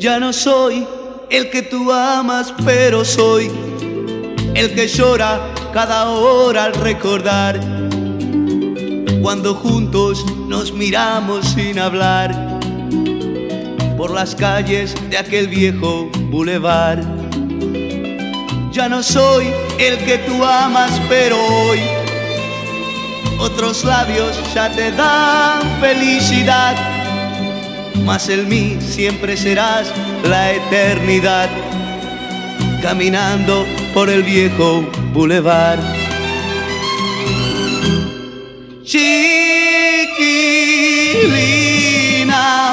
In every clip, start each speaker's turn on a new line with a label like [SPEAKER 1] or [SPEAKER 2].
[SPEAKER 1] Ya no soy el que tú amas, pero soy el que llora cada hora al recordar. Cuando juntos nos miramos sin hablar por las calles de aquel viejo bulevar. Ya no soy el que tú amas, pero hoy otros labios ya te dan felicidad. Mas en mí siempre serás la eternidad, caminando por el viejo bulevar. Chiquilina,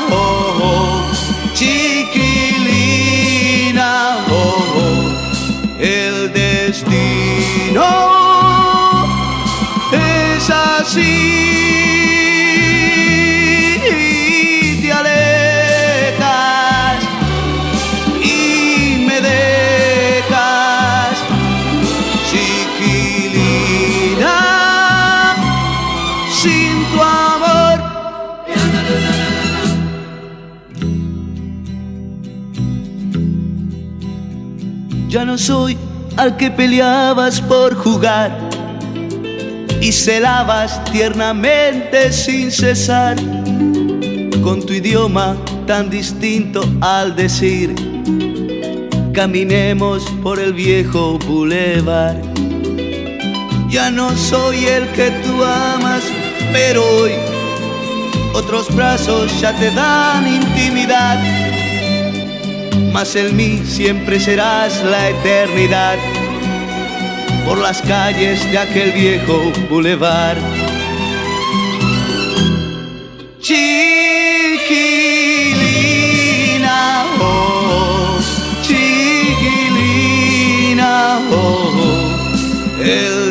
[SPEAKER 1] oh, oh, chiquilina, oh, oh, el destino es así. Soy al que peleabas por jugar y celabas tiernamente sin cesar con tu idioma tan distinto al decir caminemos por el viejo bulevar. Ya no soy el que tú amas, pero hoy otros brazos ya te dan intimidad. Mas en mí siempre serás la eternidad por las calles de aquel viejo bulevar. Chiquilina, oh, chiquilina, oh, el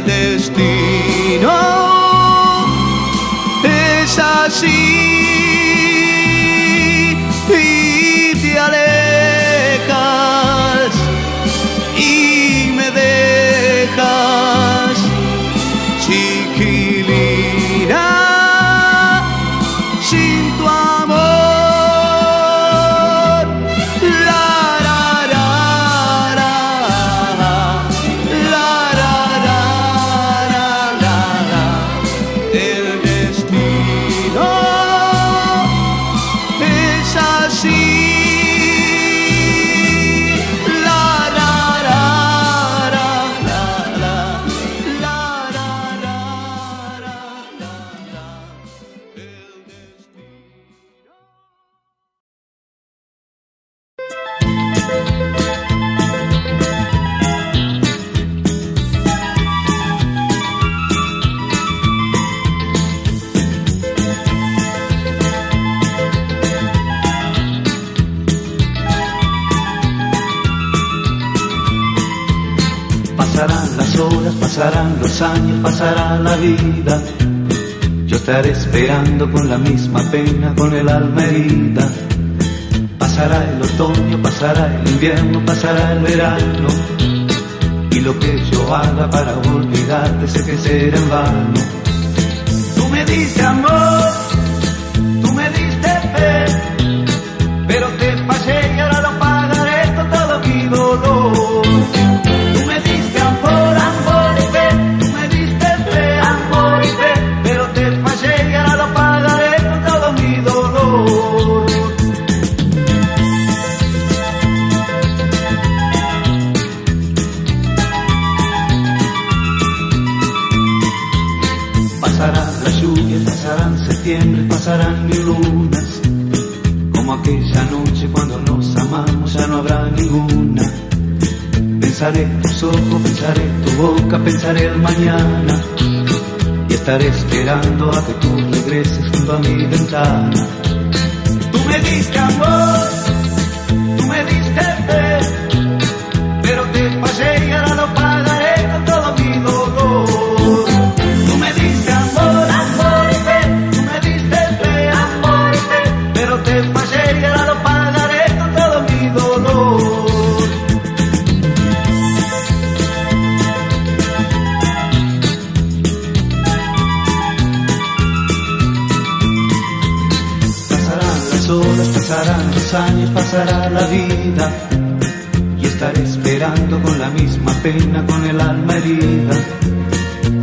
[SPEAKER 2] años, pasará la vida. Yo estaré esperando con la misma pena, con el alma herida. Pasará el otoño, pasará el invierno, pasará el verano. Y lo que yo haga para olvidarte sé que será en vano. Tú me diste amor, tú me diste fe, Pensaré tus ojos, pensaré tu boca, pensaré el mañana. Y estaré esperando a que tú regreses junto a mi ventana. Tú me diste amor, Pasarán
[SPEAKER 1] los años, pasará la vida y estaré esperando con la misma pena, con el alma herida.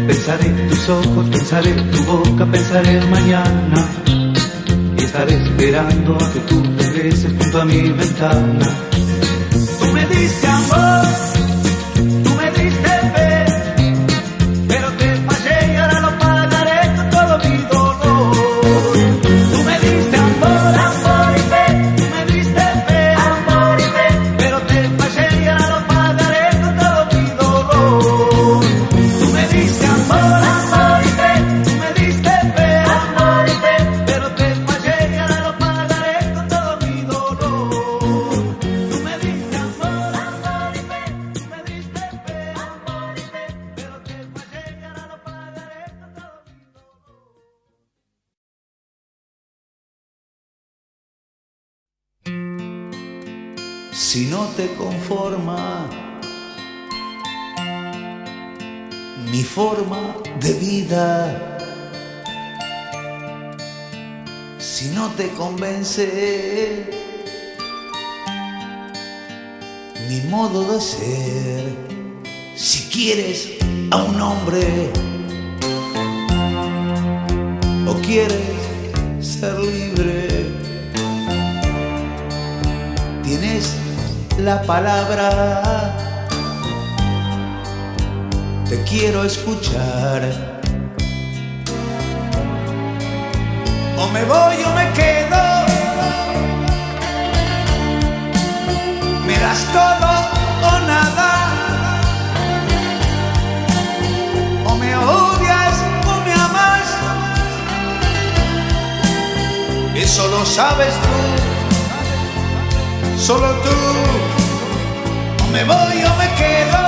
[SPEAKER 1] Pensaré en tus ojos, pensaré en tu boca, pensaré en mañana. Y estaré esperando a que tú regreses junto a mi ventana.
[SPEAKER 2] Forma de vida. Si no te convence mi modo de ser, si quieres a un hombre o quieres ser libre, la palabra te quiero escuchar. O me voy o me quedo. Me das todo o nada. O me odias o me amas. Eso lo sabes tú. Solo tú. O me voy o me quedo.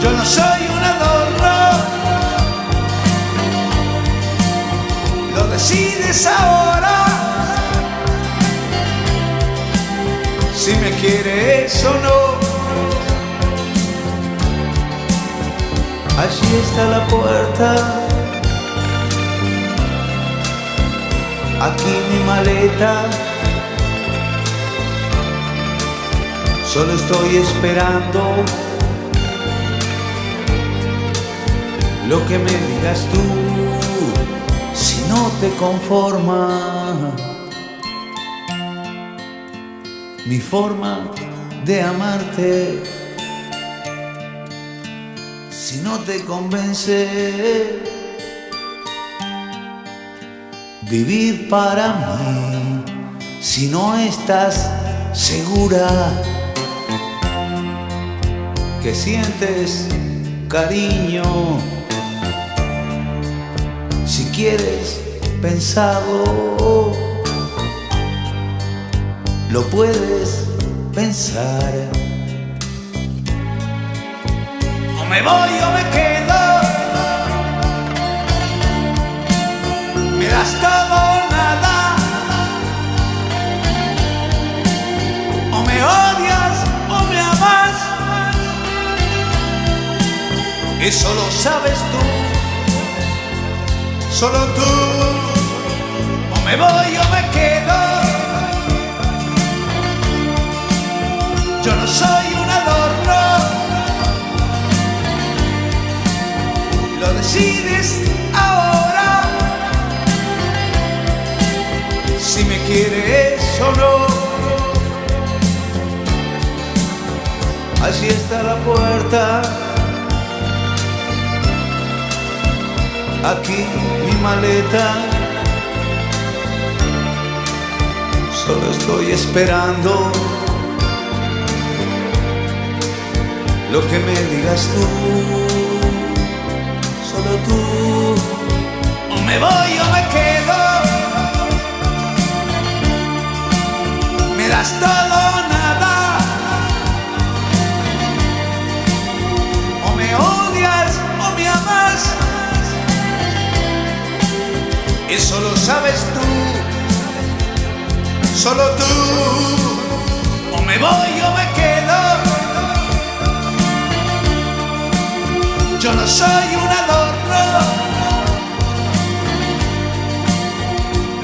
[SPEAKER 2] Yo no soy un adorno. Lo decides ahora. Si me quieres o no. Allí está la puerta. Aquí mi maleta. Solo estoy esperando lo que me digas tú, si no te conforma mi forma de amarte, si no te convence vivir para mí, si no estás segura que sientes cariño quieres pensado, lo puedes pensar. O me voy o me quedo, me todo o nada. O me odias o me amas, eso lo sabes tú solo tú. O me voy o me quedo. Yo no soy Así está la puerta aquí mi maleta. Solo estoy esperando lo que me digas tú, solo tú. O me voy o me quedo. Me das todo que solo sabes tú, solo tú. O me voy o me quedo. Yo no soy un adorno.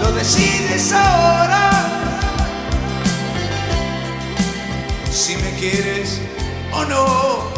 [SPEAKER 1] Lo decides ahora. Si me quieres o no.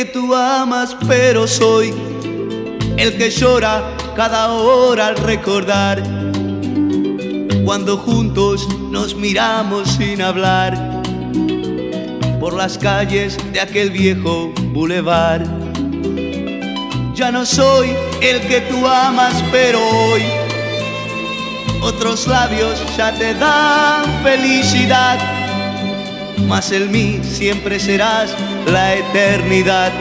[SPEAKER 3] que
[SPEAKER 1] tú amas, pero soy el que llora cada hora al recordar. Cuando juntos nos miramos sin hablar por las calles de aquel viejo bulevar. Ya no soy el que tú amas, pero hoy otros labios ya te dan felicidad mas el mí siempre serás la eternidad,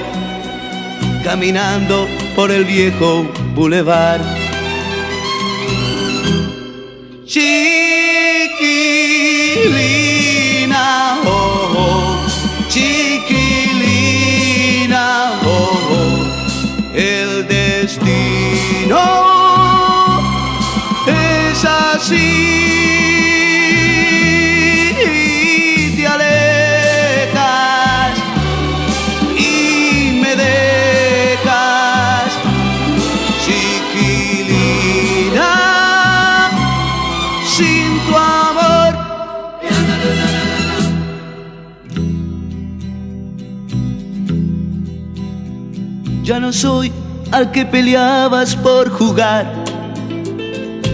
[SPEAKER 1] caminando por el viejo boulevard. Sí. sin tu amor. Ya no soy al que peleabas por jugar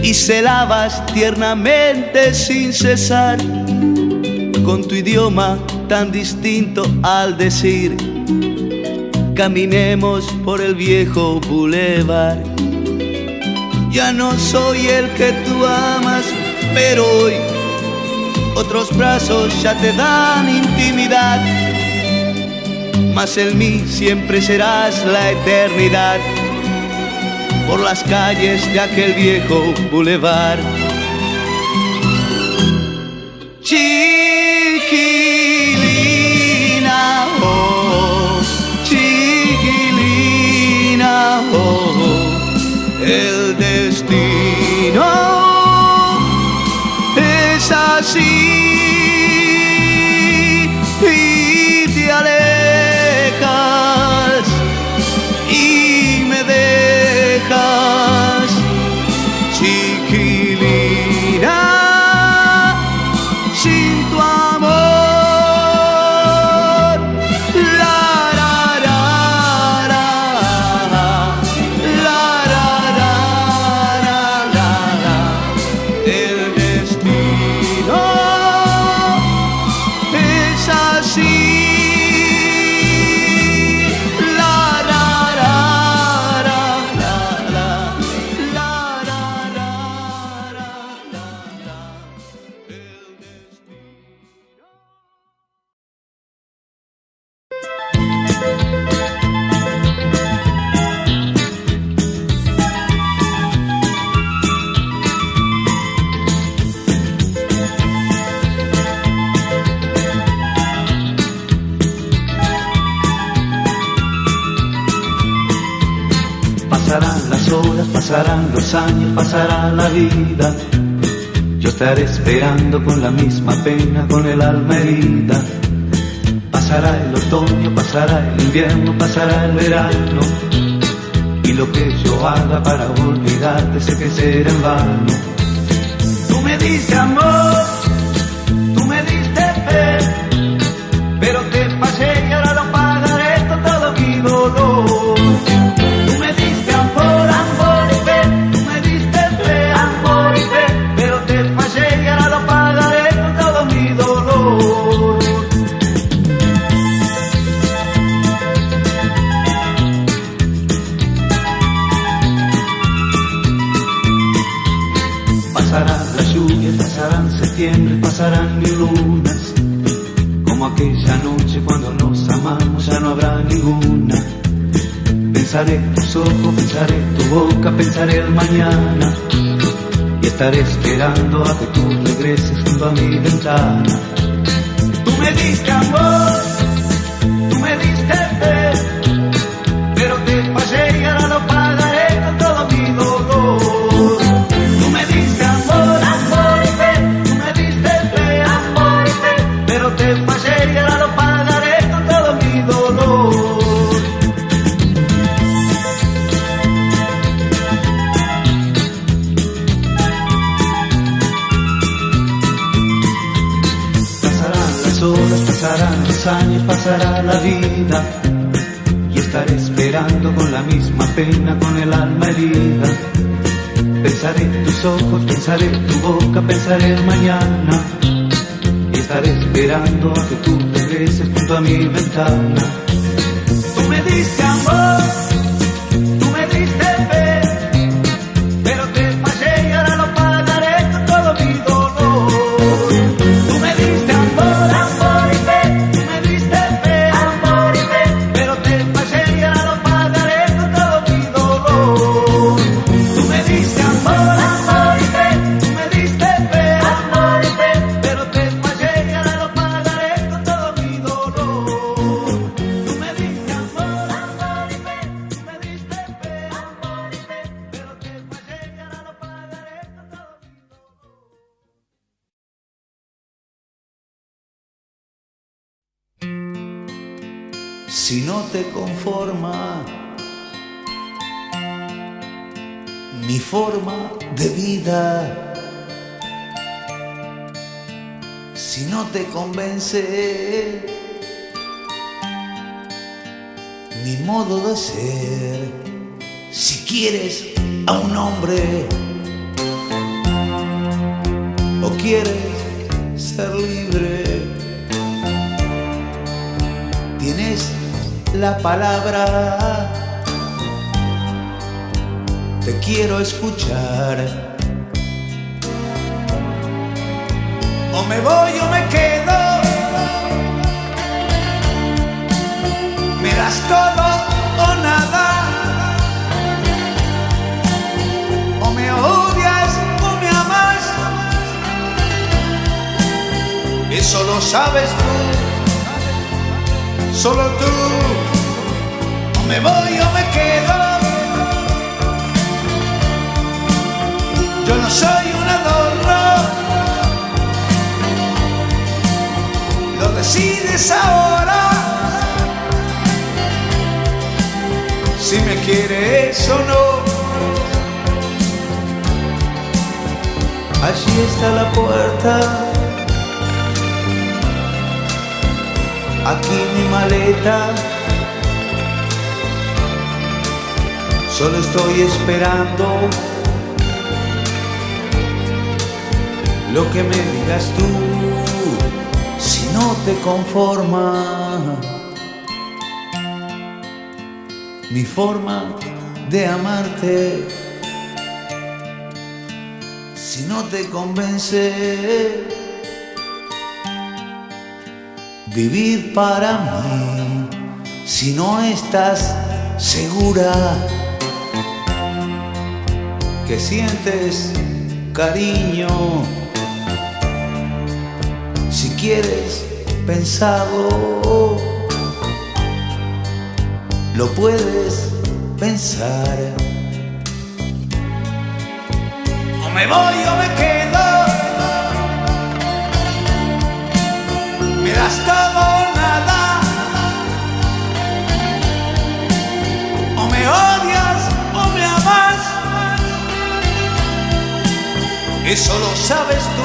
[SPEAKER 1] y celabas tiernamente sin cesar con tu idioma tan distinto al decir caminemos por el viejo bulevar. Ya no soy el que tú amas pero hoy otros brazos ya te dan intimidad. Mas en mí siempre serás la eternidad por las calles de aquel viejo bulevar. Chiquilina, oh, chiquilina, oh, el destino
[SPEAKER 2] pasarán los años, pasará la vida. Yo estaré esperando con la misma pena, con el alma herida. Pasará el otoño, pasará el invierno, pasará el verano. Y lo que yo haga para olvidarte sé que será en vano. Tú me diste amor, Pasarán las lluvias, pasarán septiembre, pasarán mil lunas, como aquella noche cuando nos amamos ya no habrá ninguna. Pensaré tus ojos, pensaré tu boca, pensaré el mañana. Y estaré esperando a que tú regreses junto a mi ventana. Tú me diste amor, tú me diste fe, la vida. Y estaré esperando con la misma pena, con el alma herida. Pensaré en tus ojos, pensaré en tu boca, pensaré en mañana. Y estaré esperando a que tú regreses junto a mi ventana. Tú me diste amor,
[SPEAKER 1] forma de vida, si no te convence
[SPEAKER 2] mi modo de ser. Si quieres a un hombre o quieres ser libre, tienes la palabra. Te quiero escuchar. O me voy o me quedo. Me das todo o nada. O me odias o me amas. Eso lo sabes tú. Solo tú. O me voy o me quedo. Yo no soy un adorno. Lo decides ahora. Si me quieres o no. Allí está la puerta. Aquí mi maleta. Solo estoy esperando lo que me digas tú. Si no te conforma mi forma de amarte, si no te convence vivir para mí, si no estás segura que sientes cariño, quieres pensarlo, lo puedes pensar. O me voy o me quedo, me das todo o nada, o me odias o me amas. Eso lo sabes tú,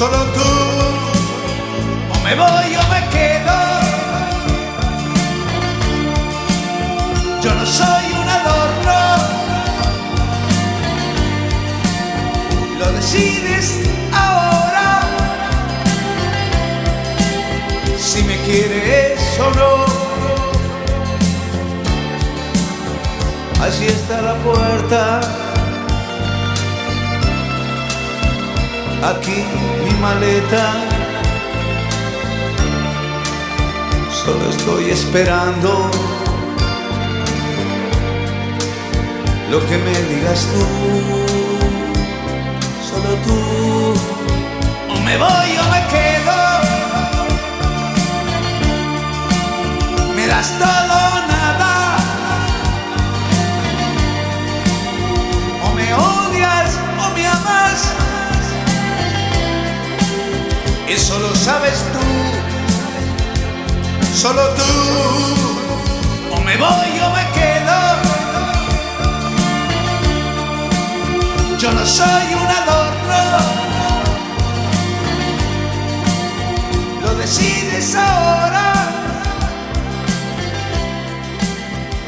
[SPEAKER 2] solo tú. O me voy o me quedo. Yo no soy un adorno. Lo decides ahora. Si me quieres o no. Allí está la puerta. Aquí mi maleta. Solo estoy esperando lo que me digas tú, solo tú. O me voy o me quedo. Me das todo Eso lo sabes tú, solo tú. O me voy o me quedo. Yo no soy un adorno. Lo decides ahora.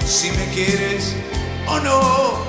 [SPEAKER 2] Si me quieres o no.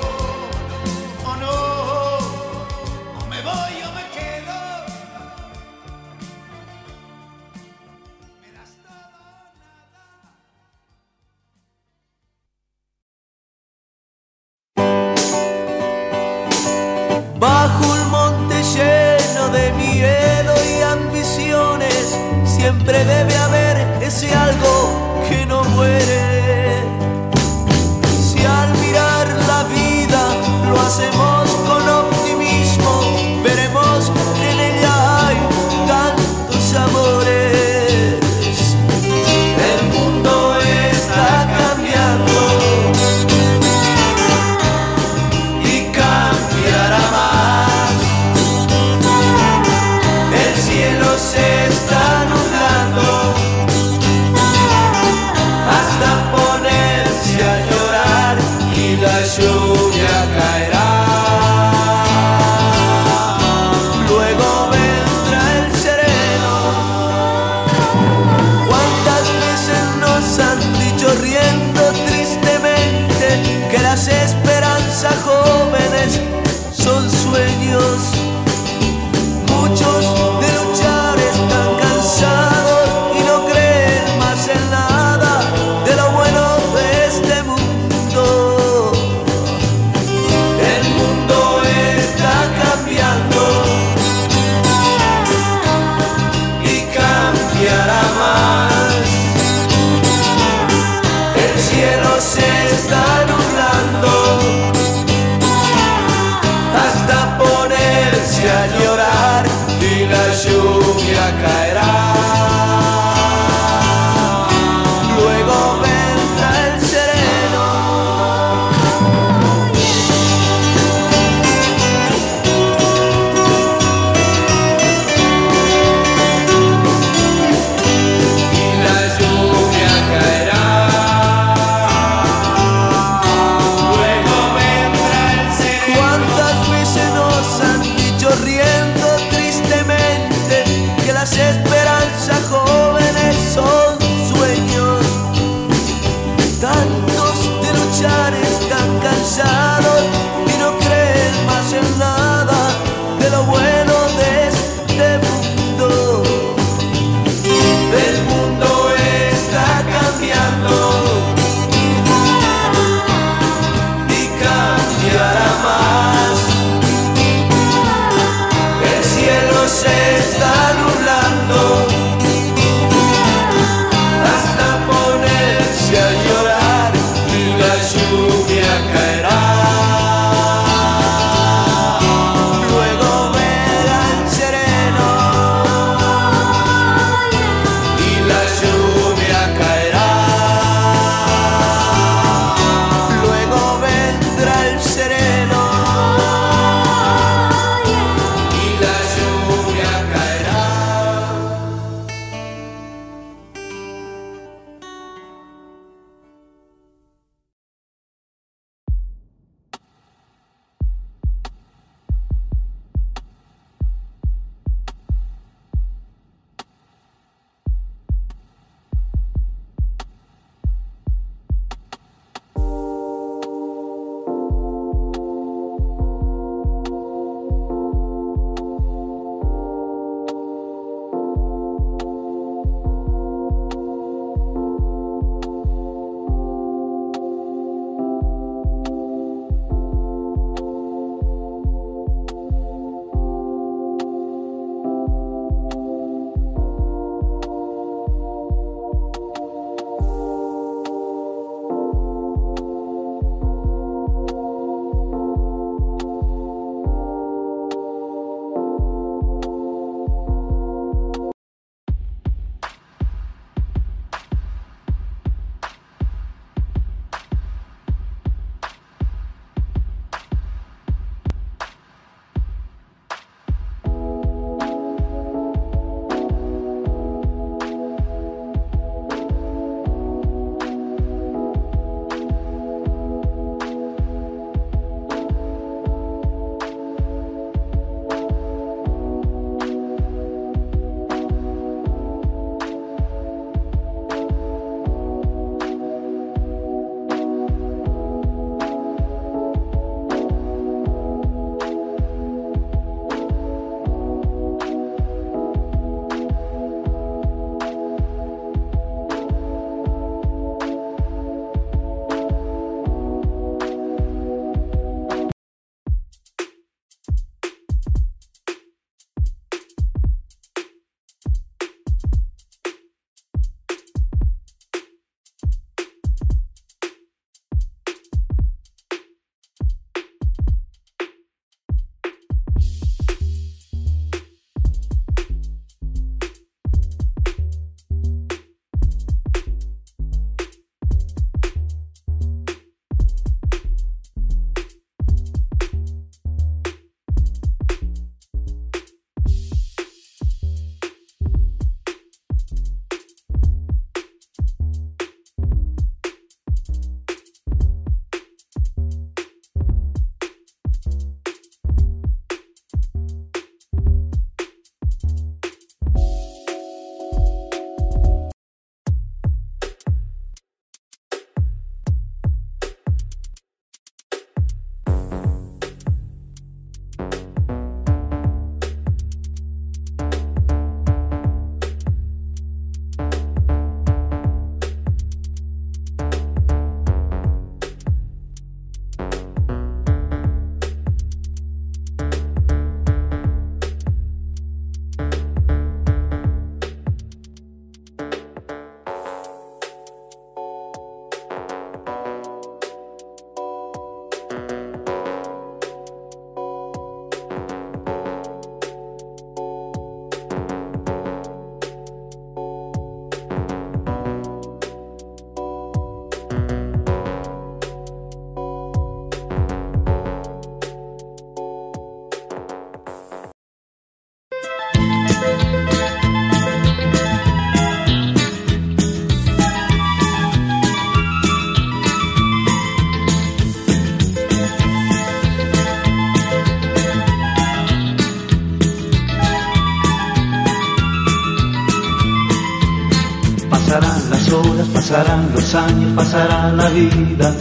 [SPEAKER 2] Años, pasará la vida.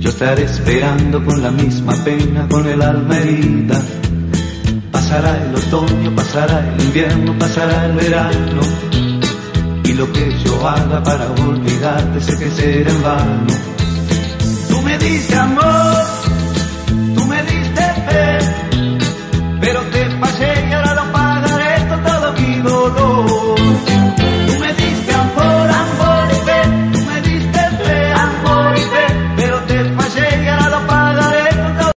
[SPEAKER 2] Yo estaré esperando con la misma pena, con el alma herida. Pasará el otoño, pasará el invierno, pasará el verano. Y lo que yo haga para olvidarte sé que será en vano. Tú me dices amor.